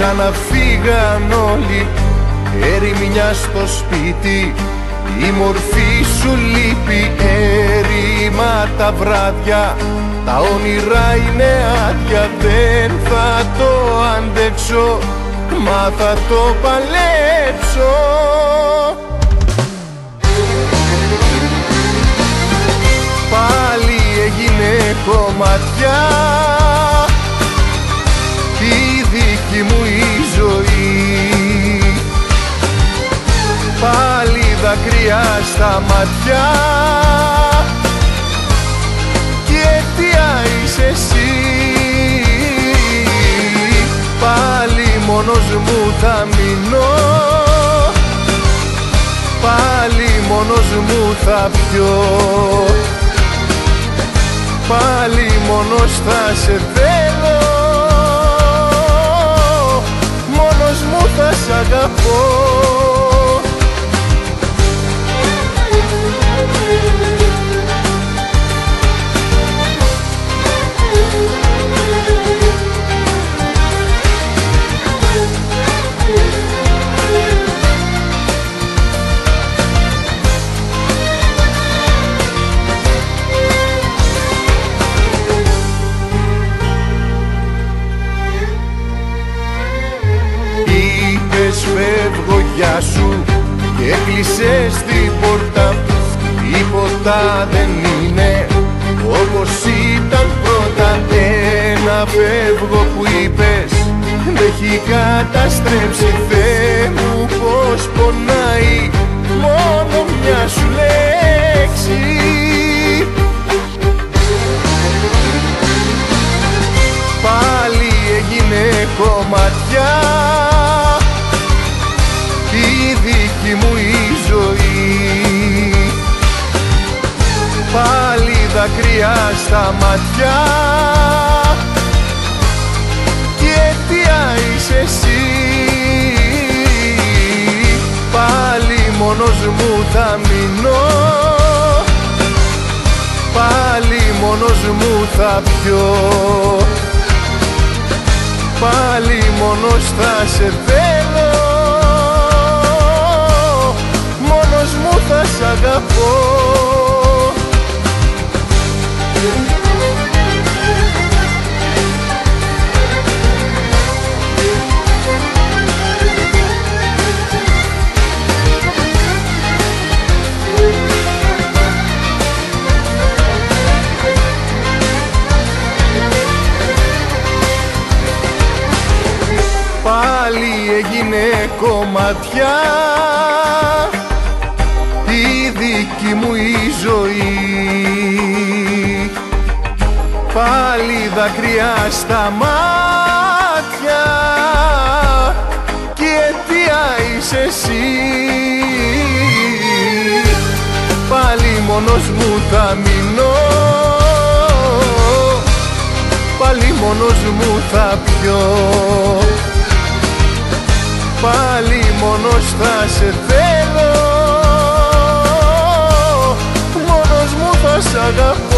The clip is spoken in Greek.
πήγαν όλοι. Ερημιά στο σπίτι η μορφή σου λείπει. Έρημα τα βράδια Τα όνειρα είναι άδεια. Δεν θα το αντέξω Μα θα το παλέψω. Πάλι έγινε κομματιά στα ματιά και αιτία είσαι εσύ. Πάλι μόνος μου θα μείνω. Πάλι μόνος μου θα πιω. Πάλι μόνος θα σε θέλω. Μόνος μου θα σ' αγαπώ φεύγω για σου και κλεισες την πόρτα. Τίποτα δεν είναι όπως ήταν πρώτα. Ένα φεύγω που είπες με έχει καταστρέψει Θεέ μου πως πονάει μόνο μια σου λέξη Πάλι έγινε κομματιά στα ματιά και αιτία είσαι εσύ; Πάλι μόνος μου θα μείνω. Πάλι μόνος μου θα πιω. Πάλι μόνος θα σε θέλω. Θα σ' αγαπώ έγινε κομματιά δική μου η ζωή. Πάλι δακρυά στα μάτια. Και αιτία είσαι εσύ. Πάλι μόνος μου θα μείνω. Πάλι μόνος μου θα πιω Πάλι μόνος θα σε θέλω. Σ' αγαπώ